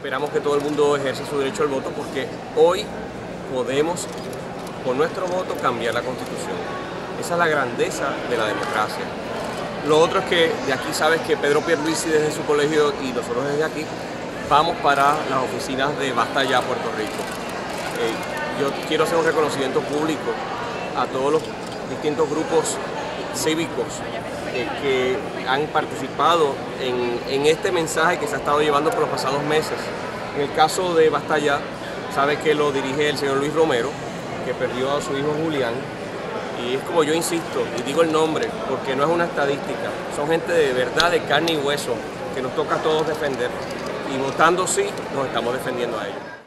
esperamos que todo el mundo ejerza su derecho al voto porque hoy podemos con nuestro voto cambiar la constitución. Esa es la grandeza de la democracia. Lo otro es que de aquí sabes que Pedro Pierluisi desde su colegio y nosotros desde aquí vamos para las oficinas de Basta Ya, Puerto Rico. Eh, yo quiero hacer un reconocimiento público a todos los distintos grupos cívicos eh, que han participado en, este mensaje que se ha estado llevando por los pasados meses. En el caso de Basta Ya, sabes que lo dirige el señor Luis Romero, que perdió a su hijo Julián. Y es como yo insisto, y digo el nombre, porque no es una estadística, son gente de verdad, de carne y hueso, que nos toca a todos defender. Y votando sí, nos estamos defendiendo a ellos.